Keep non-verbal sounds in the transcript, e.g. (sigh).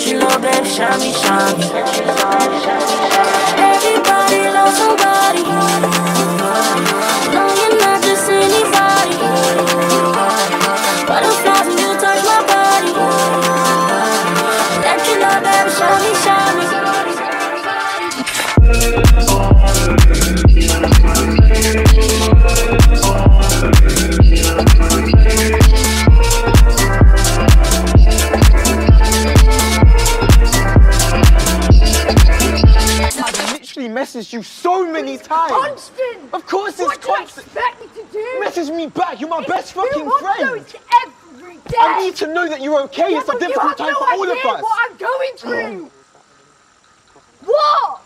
Let you love, baby, shine me, shine me. Everybody loves somebody. messaged you so many it's times. Constant. Of course it's what constant. What do you expect me to do? Message me back. You're my it's best fucking friend. Every day. I need to know that you're okay. Yeah, it's a difficult no time for all of us. What I'm going (clears throat) through. what?